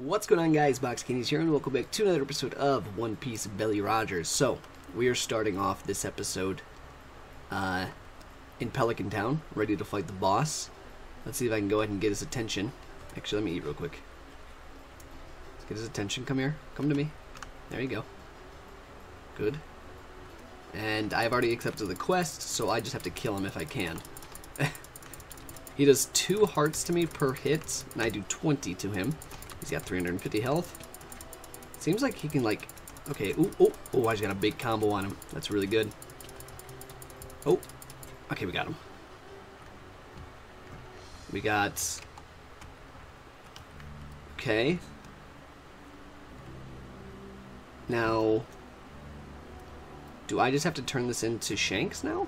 What's going on guys, Box Candies here and welcome back to another episode of One Piece Belly Rogers. So, we are starting off this episode uh, in Pelican Town, ready to fight the boss. Let's see if I can go ahead and get his attention. Actually, let me eat real quick. Let's get his attention. Come here. Come to me. There you go. Good. And I've already accepted the quest, so I just have to kill him if I can. he does two hearts to me per hit, and I do 20 to him. He's got 350 health. Seems like he can like... Okay, ooh, oh, oh, I just got a big combo on him. That's really good. Oh, okay, we got him. We got... Okay. Now... Do I just have to turn this into Shanks now?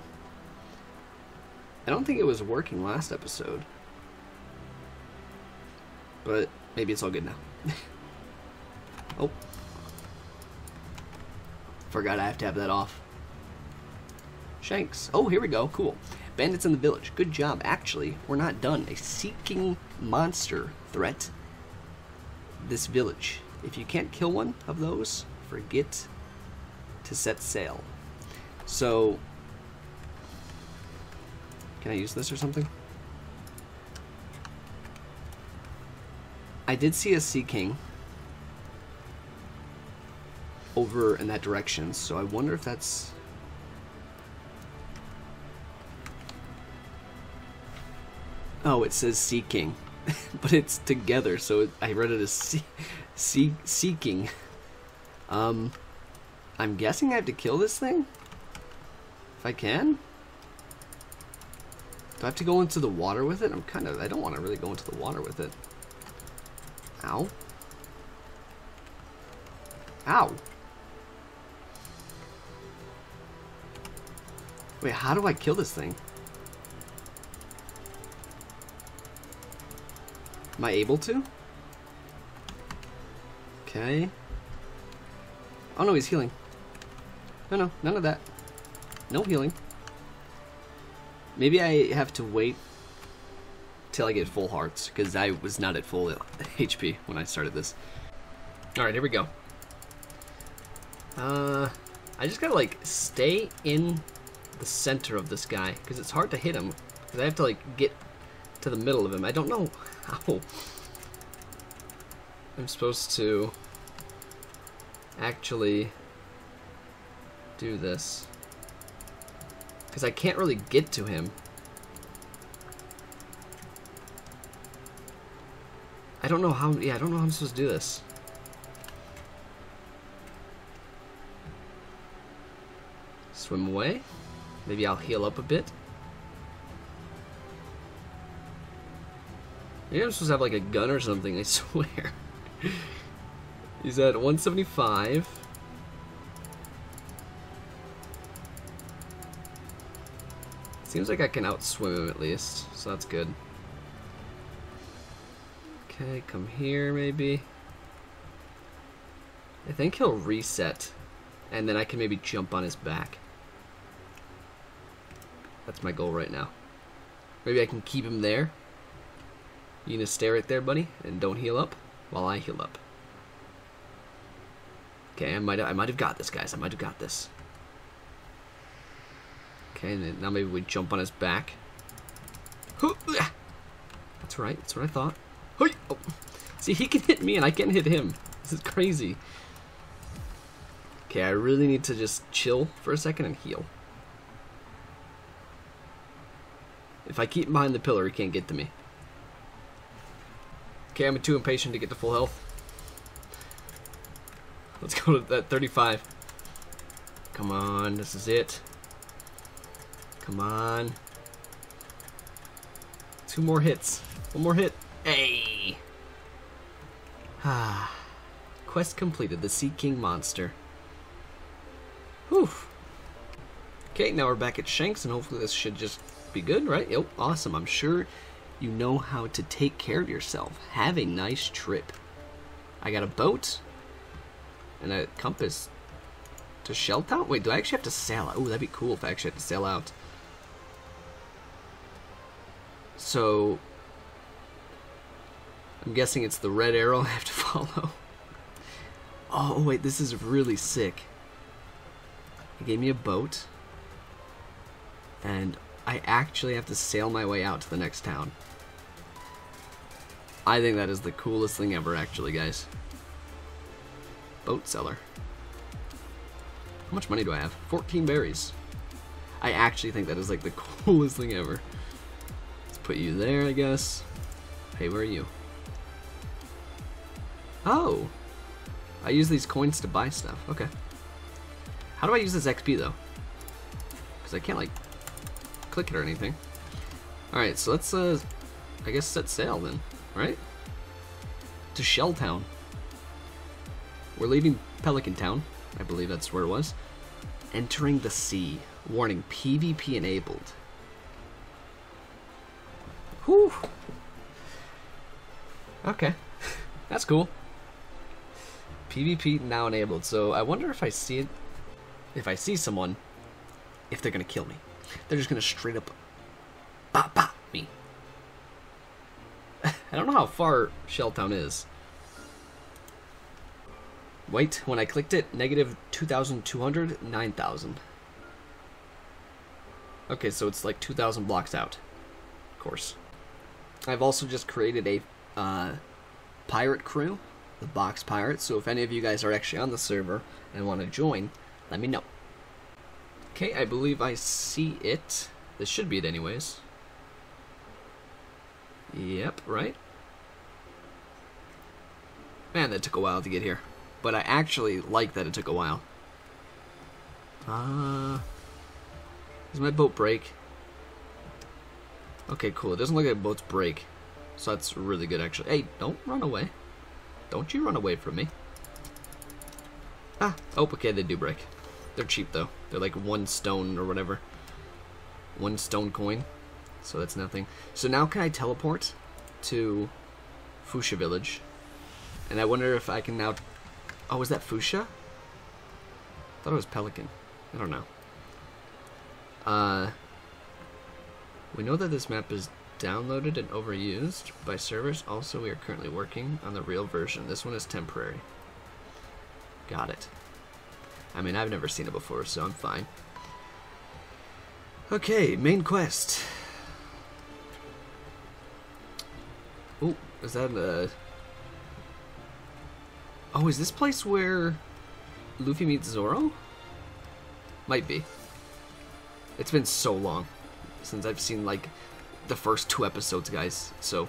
I don't think it was working last episode. But maybe it's all good now. oh. Forgot I have to have that off. Shanks. Oh, here we go. Cool. Bandits in the village. Good job. Actually, we're not done. A seeking monster threat this village. If you can't kill one of those, forget to set sail. So, can I use this or something? I did see a Sea King over in that direction, so I wonder if that's... Oh, it says Sea King, but it's together, so I read it as sea, sea, Seeking. Um, I'm guessing I have to kill this thing? If I can? Do I have to go into the water with it? I'm kind of, I don't want to really go into the water with it. Ow. Ow. Wait, how do I kill this thing? Am I able to? Okay. Oh no, he's healing. No, no, none of that. No healing. Maybe I have to wait till I get full hearts, because I was not at full HP when I started this. Alright, here we go. Uh, I just gotta, like, stay in the center of this guy, because it's hard to hit him, because I have to, like, get to the middle of him. I don't know how I'm supposed to actually do this. Because I can't really get to him. I don't know how, yeah, I don't know how I'm supposed to do this. Swim away. Maybe I'll heal up a bit. Maybe I'm supposed to have like a gun or something, I swear. He's at 175. Seems like I can outswim him at least, so that's good. Okay, come here maybe. I think he'll reset, and then I can maybe jump on his back. That's my goal right now. Maybe I can keep him there. You gonna stay right there, buddy, and don't heal up while I heal up. Okay, I might I might have got this, guys. I might have got this. Okay, and now maybe we jump on his back. That's right. That's what I thought. Oh. See, he can hit me and I can't hit him. This is crazy. Okay, I really need to just chill for a second and heal. If I keep behind the pillar, he can't get to me. Okay, I'm too impatient to get to full health. Let's go to that 35. Come on, this is it. Come on. Two more hits. One more hit. Hey! Ah. Quest completed. The Sea King monster. Whew. Okay, now we're back at Shanks, and hopefully this should just be good, right? Yep, awesome. I'm sure you know how to take care of yourself. Have a nice trip. I got a boat and a compass to Shelltown? Wait, do I actually have to sail out? Oh, that'd be cool if I actually had to sail out. So, I'm guessing it's the red arrow I have to follow. Oh, oh, wait, this is really sick. He gave me a boat. And I actually have to sail my way out to the next town. I think that is the coolest thing ever, actually, guys. Boat seller. How much money do I have? 14 berries. I actually think that is like the coolest thing ever. Let's put you there, I guess. Hey, where are you? Oh! I use these coins to buy stuff. Okay. How do I use this XP, though? Because I can't, like, click it or anything. Alright, so let's, uh, I guess set sail then, right? To Shelltown. We're leaving Pelican Town. I believe that's where it was. Entering the sea. Warning, PvP enabled. Whew. Okay. That's cool. PvP now enabled, so I wonder if I see it, if I see someone, if they're gonna kill me. They're just gonna straight up bop bop me. I don't know how far Shelltown is. Wait, when I clicked it, negative 2,200, 9,000. Okay, so it's like 2,000 blocks out. Of course. I've also just created a uh, pirate crew, the Box Pirates, so if any of you guys are actually on the server and want to join, let me know. Okay, I believe I see it. This should be it anyways. Yep, right? Man, that took a while to get here but I actually like that it took a while. Uh, does my boat break? Okay, cool. It doesn't look like boats break, so that's really good, actually. Hey, don't run away. Don't you run away from me. Ah, oh, okay, they do break. They're cheap, though. They're like one stone or whatever. One stone coin, so that's nothing. So now can I teleport to Fuchsia Village? And I wonder if I can now Oh, was that Fuchsia? I thought it was Pelican. I don't know. Uh, we know that this map is downloaded and overused by servers. Also, we are currently working on the real version. This one is temporary. Got it. I mean, I've never seen it before, so I'm fine. Okay, main quest. Oh, is that a... Oh, is this place where Luffy meets Zoro? Might be. It's been so long since I've seen, like, the first two episodes, guys. So,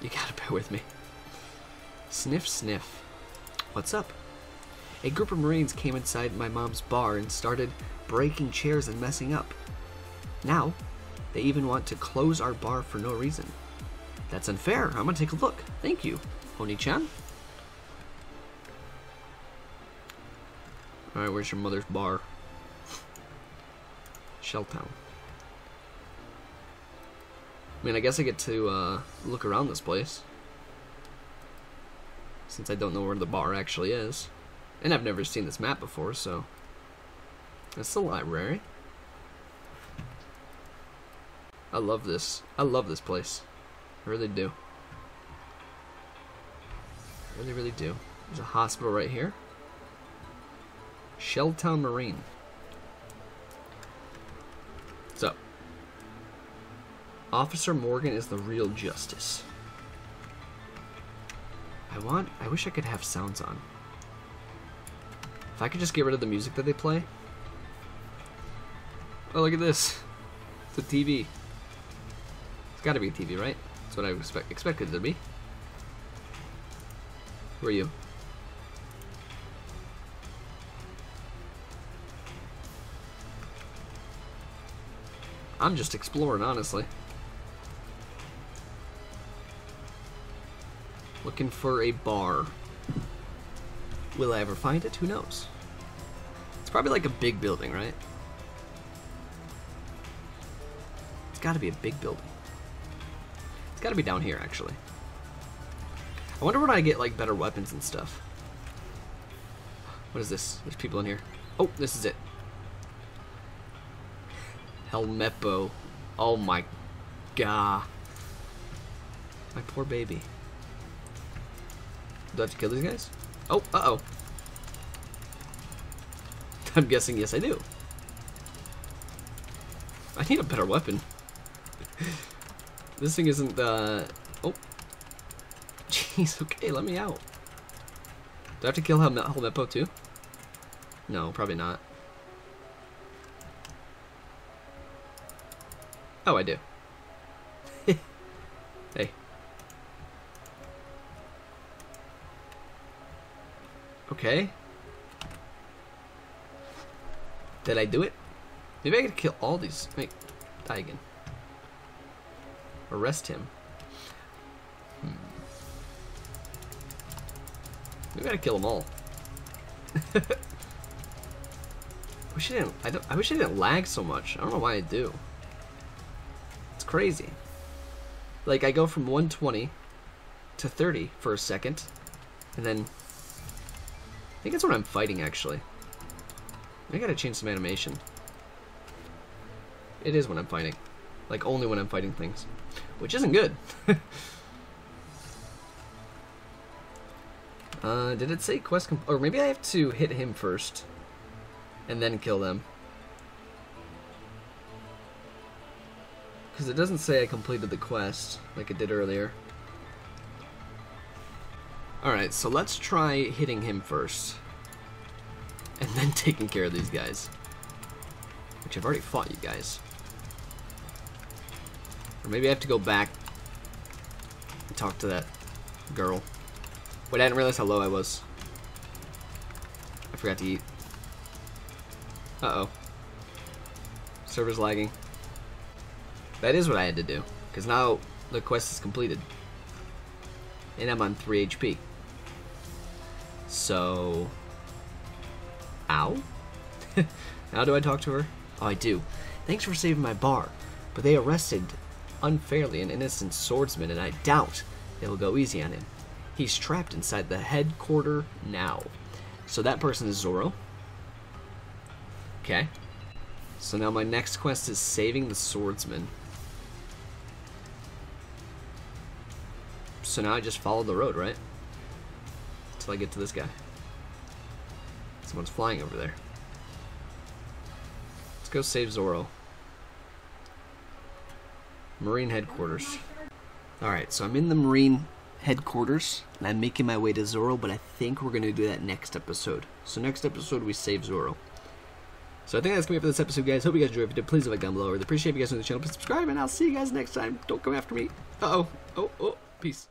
you gotta bear with me. Sniff, sniff. What's up? A group of Marines came inside my mom's bar and started breaking chairs and messing up. Now, they even want to close our bar for no reason. That's unfair. I'm gonna take a look. Thank you, Oni-chan. Alright, where's your mother's bar? Shelltown. Mean, I guess I get to uh, look around this place. Since I don't know where the bar actually is. And I've never seen this map before, so... It's the library. I love this. I love this place. I really do. I really, really do. There's a hospital right here. Shelltown Marine. So, Officer Morgan is the real justice. I want, I wish I could have sounds on. If I could just get rid of the music that they play. Oh, look at this. It's a TV. It's gotta be a TV, right? That's what I expect, expected it to be. Who are you? I'm just exploring, honestly. Looking for a bar. Will I ever find it? Who knows? It's probably like a big building, right? It's gotta be a big building. It's gotta be down here, actually. I wonder when I get, like, better weapons and stuff. What is this? There's people in here. Oh, this is it. Helmeppo. Oh my god. My poor baby. Do I have to kill these guys? Oh, uh-oh. I'm guessing yes I do. I need a better weapon. this thing isn't, uh... Oh. Jeez, okay, let me out. Do I have to kill Helmeppo too? No, probably not. Oh, I do. hey. Okay. Did I do it? Maybe I could kill all these. Wait, die again. Arrest him. Hmm. Maybe I gotta kill them all. wish I didn't. I don't. I wish I didn't lag so much. I don't know why I do. It's crazy. Like I go from 120 to 30 for a second, and then think it's when I'm fighting actually. I gotta change some animation. It is when I'm fighting. Like, only when I'm fighting things. Which isn't good. uh, did it say quest Or maybe I have to hit him first. And then kill them. Because it doesn't say I completed the quest, like it did earlier. Alright, so let's try hitting him first. And then taking care of these guys. Which I've already fought you guys. Or maybe I have to go back and talk to that girl. Wait, I didn't realize how low I was. I forgot to eat. Uh-oh. Server's lagging. That is what I had to do. Because now the quest is completed. And I'm on 3 HP. So... Ow? how do I talk to her? Oh, I do. Thanks for saving my bar. But they arrested unfairly an innocent swordsman, and I doubt they will go easy on him. He's trapped inside the headquarter now. So that person is Zoro. Okay. So now my next quest is saving the swordsman. So now I just follow the road, right? Until I get to this guy. Someone's flying over there. Let's go save Zoro. Marine headquarters. Alright, so I'm in the Marine headquarters, and I'm making my way to Zoro, but I think we're going to do that next episode. So next episode, we save Zoro. So I think that's going to be it for this episode, guys. Hope you guys enjoyed. If you did, please leave a like down below. I'd appreciate if you guys on the channel. Please subscribe, and I'll see you guys next time. Don't come after me. Uh-oh. Oh, oh. Peace.